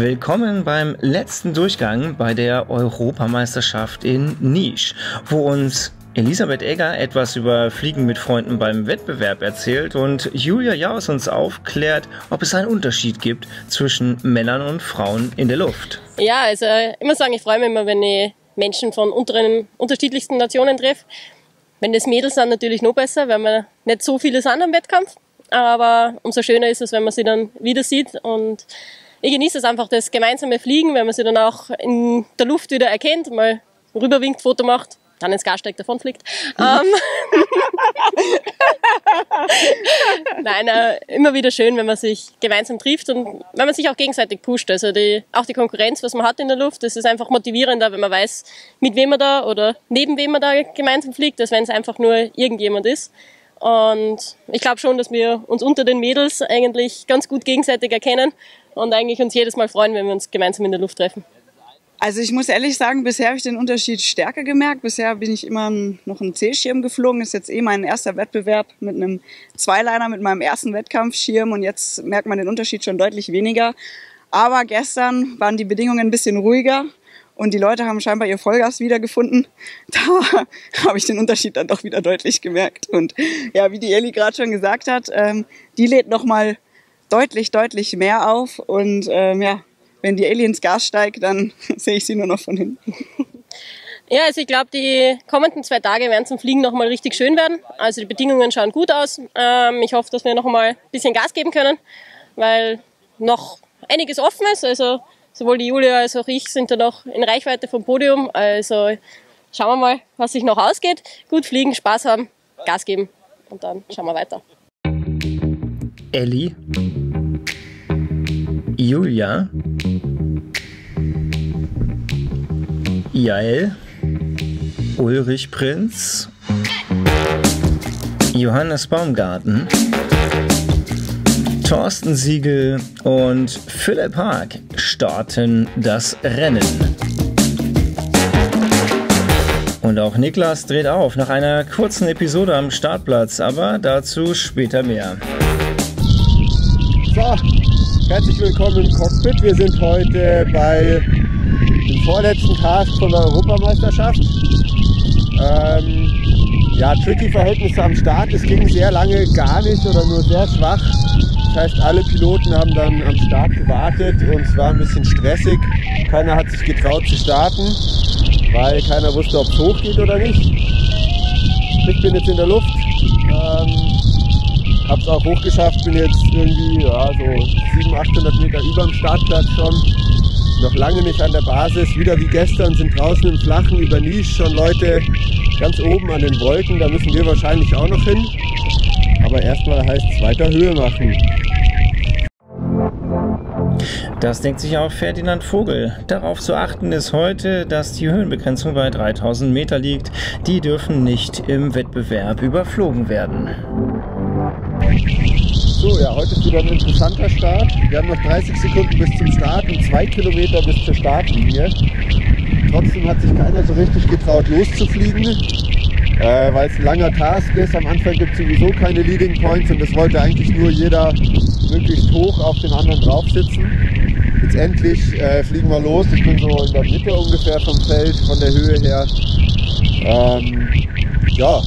Willkommen beim letzten Durchgang bei der Europameisterschaft in Nisch, wo uns Elisabeth Egger etwas über Fliegen mit Freunden beim Wettbewerb erzählt und Julia Jaus uns aufklärt, ob es einen Unterschied gibt zwischen Männern und Frauen in der Luft. Ja, also ich muss sagen, ich freue mich immer, wenn ich Menschen von unteren, unterschiedlichsten Nationen treffe. Wenn das Mädels sind, natürlich noch besser, weil wir nicht so viele sind am Wettkampf. Aber umso schöner ist es, wenn man sie dann wieder sieht und ich genieße es einfach, das gemeinsame Fliegen, wenn man sie dann auch in der Luft wieder erkennt, mal rüberwinkt, Foto macht, dann ins Gassteig davonfliegt. ähm, Nein, äh, immer wieder schön, wenn man sich gemeinsam trifft und wenn man sich auch gegenseitig pusht. Also die, auch die Konkurrenz, was man hat in der Luft, das ist einfach motivierender, wenn man weiß, mit wem man da oder neben wem man da gemeinsam fliegt, als wenn es einfach nur irgendjemand ist. Und ich glaube schon, dass wir uns unter den Mädels eigentlich ganz gut gegenseitig erkennen und eigentlich uns jedes Mal freuen, wenn wir uns gemeinsam in der Luft treffen. Also ich muss ehrlich sagen, bisher habe ich den Unterschied stärker gemerkt. Bisher bin ich immer noch einen C-Schirm geflogen. Das ist jetzt eh mein erster Wettbewerb mit einem Zweiliner, mit meinem ersten Wettkampfschirm. Und jetzt merkt man den Unterschied schon deutlich weniger. Aber gestern waren die Bedingungen ein bisschen ruhiger und die Leute haben scheinbar ihr Vollgas wiedergefunden. Da habe ich den Unterschied dann doch wieder deutlich gemerkt. Und ja, wie die Elli gerade schon gesagt hat, ähm, die lädt nochmal deutlich, deutlich mehr auf. Und ähm, ja, wenn die Aliens Gas steigt, dann sehe ich sie nur noch von hinten. Ja, also ich glaube, die kommenden zwei Tage werden zum Fliegen nochmal richtig schön werden. Also die Bedingungen schauen gut aus. Ähm, ich hoffe, dass wir nochmal ein bisschen Gas geben können, weil noch einiges offen ist. Also sowohl die Julia als auch ich sind da noch in Reichweite vom Podium. Also schauen wir mal, was sich noch ausgeht. Gut fliegen, Spaß haben, Gas geben und dann schauen wir weiter. Elli, Julia, Jael, Ulrich Prinz, Johannes Baumgarten, Thorsten Siegel und Philipp Haag starten das Rennen. Und auch Niklas dreht auf nach einer kurzen Episode am Startplatz, aber dazu später mehr. So, herzlich willkommen im Cockpit. Wir sind heute bei dem vorletzten Cast von der Europameisterschaft. Ähm, ja, tricky Verhältnisse am Start. Es ging sehr lange gar nicht oder nur sehr schwach. Das heißt, alle Piloten haben dann am Start gewartet und es war ein bisschen stressig. Keiner hat sich getraut zu starten, weil keiner wusste, ob es hochgeht oder nicht. Ich bin jetzt in der Luft. Ähm, Hab's auch hochgeschafft, bin jetzt irgendwie ja, so 700, 800 Meter über dem Startplatz schon. Noch lange nicht an der Basis. Wieder wie gestern sind draußen im Flachen über Nisch schon Leute ganz oben an den Wolken. Da müssen wir wahrscheinlich auch noch hin. Aber erstmal heißt es weiter Höhe machen. Das denkt sich auch Ferdinand Vogel. Darauf zu achten ist heute, dass die Höhenbegrenzung bei 3000 Meter liegt. Die dürfen nicht im Wettbewerb überflogen werden. So, ja, heute ist wieder ein interessanter Start. Wir haben noch 30 Sekunden bis zum Start und zwei Kilometer bis zur Startlinie. Trotzdem hat sich keiner so richtig getraut, loszufliegen, äh, weil es ein langer Task ist. Am Anfang gibt es sowieso keine Leading Points und es wollte eigentlich nur jeder möglichst hoch auf den anderen drauf sitzen. Jetzt endlich äh, fliegen wir los. Ich bin so in der Mitte ungefähr vom Feld, von der Höhe her. Ähm, ja,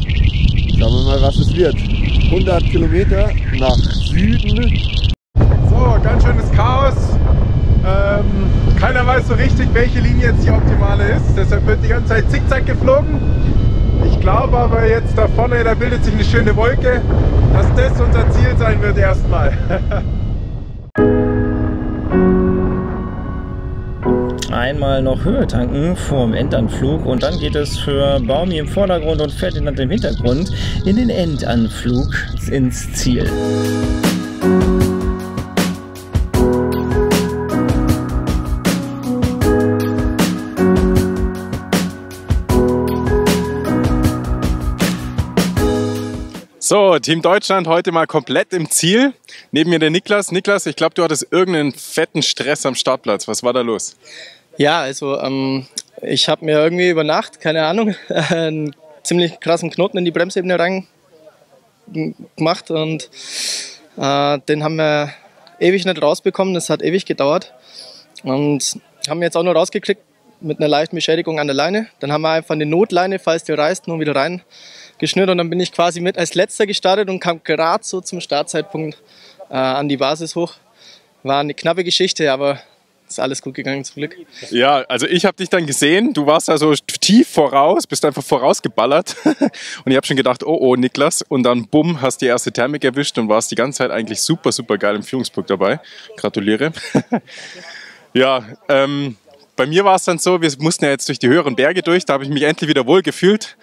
schauen wir mal, was es wird. 100 Kilometer nach Süden. So, ganz schönes Chaos. Ähm, keiner weiß so richtig, welche Linie jetzt die optimale ist. Deshalb wird die ganze Zeit zickzack geflogen. Ich glaube aber jetzt da vorne, da bildet sich eine schöne Wolke, dass das unser Ziel sein wird erstmal. Einmal noch Höhe tanken vorm Endanflug und dann geht es für Baumi im Vordergrund und Ferdinand im Hintergrund in den Endanflug ins Ziel. So, Team Deutschland heute mal komplett im Ziel. Neben mir der Niklas. Niklas, ich glaube, du hattest irgendeinen fetten Stress am Startplatz. Was war da los? Ja, also ähm, ich habe mir irgendwie über Nacht, keine Ahnung, einen ziemlich krassen Knoten in die Bremsebene rein gemacht und äh, den haben wir ewig nicht rausbekommen. Das hat ewig gedauert. und haben jetzt auch noch rausgekriegt mit einer leichten Beschädigung an der Leine. Dann haben wir einfach eine Notleine, falls die reißt, nur wieder rein geschnürt und dann bin ich quasi mit als letzter gestartet und kam gerade so zum Startzeitpunkt äh, an die Basis hoch. War eine knappe Geschichte, aber ist alles gut gegangen zum Glück. Ja, also ich habe dich dann gesehen, du warst da so tief voraus, bist einfach vorausgeballert und ich habe schon gedacht, oh oh Niklas und dann bumm, hast die erste Thermik erwischt und warst die ganze Zeit eigentlich super, super geil im Führungspunkt dabei. Gratuliere. ja, ähm, bei mir war es dann so, wir mussten ja jetzt durch die höheren Berge durch, da habe ich mich endlich wieder wohl gefühlt.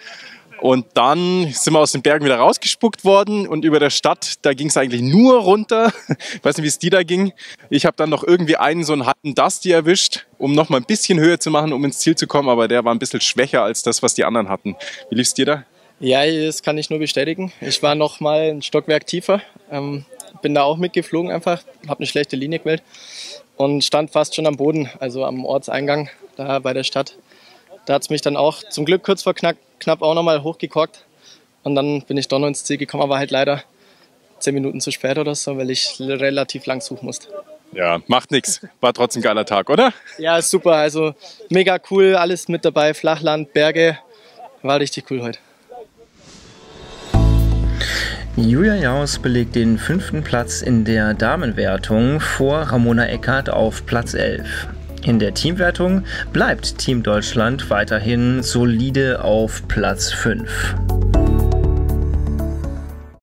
Und dann sind wir aus den Bergen wieder rausgespuckt worden und über der Stadt, da ging es eigentlich nur runter. Ich weiß nicht, wie es dir da ging. Ich habe dann noch irgendwie einen so einen harten Dusty erwischt, um noch mal ein bisschen Höhe zu machen, um ins Ziel zu kommen, aber der war ein bisschen schwächer als das, was die anderen hatten. Wie lief es dir da? Ja, das kann ich nur bestätigen. Ich war noch mal ein Stockwerk tiefer, ähm, bin da auch mitgeflogen einfach, habe eine schlechte Linie gewählt und stand fast schon am Boden, also am Ortseingang da bei der Stadt. Da hat es mich dann auch zum Glück kurz vor knapp, knapp auch nochmal hochgekorkt. Und dann bin ich doch noch ins Ziel gekommen, aber halt leider zehn Minuten zu spät oder so, weil ich relativ lang suchen musste. Ja, macht nichts. War trotzdem ein geiler Tag, oder? Ja, super. Also mega cool, alles mit dabei. Flachland, Berge. War richtig cool heute. Julia Jaus belegt den fünften Platz in der Damenwertung vor Ramona Eckert auf Platz 11. In der Teamwertung bleibt Team Deutschland weiterhin solide auf Platz 5.